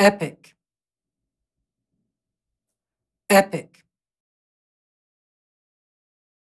epic, epic.